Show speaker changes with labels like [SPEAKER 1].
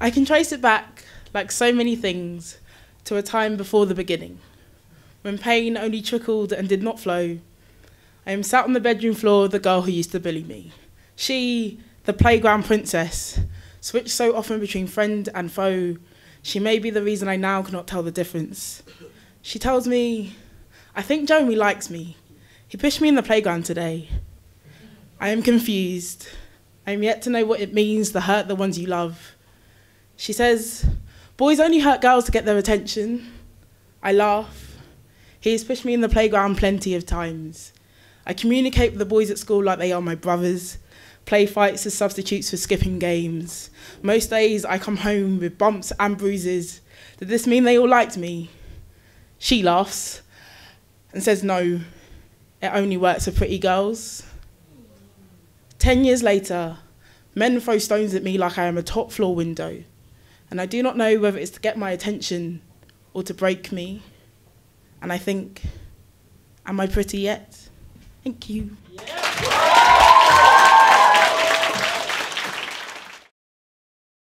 [SPEAKER 1] I can trace it back, like so many things, to a time before the beginning, when pain only trickled and did not flow. I am sat on the bedroom floor with the girl who used to bully me. She, the playground princess, switched so often between friend and foe. She may be the reason I now cannot tell the difference. She tells me, I think Jeremy likes me. He pushed me in the playground today. I am confused. I am yet to know what it means to hurt the ones you love. She says, Boys only hurt girls to get their attention. I laugh. He has pushed me in the playground plenty of times. I communicate with the boys at school like they are my brothers, play fights as substitutes for skipping games. Most days I come home with bumps and bruises. Did this mean they all liked me? She laughs and says, No, it only works for pretty girls. Ten years later, men throw stones at me like I am a top floor window, and I do not know whether it's to get my attention or to break me. And I think, Am I pretty yet? Thank you. Yeah.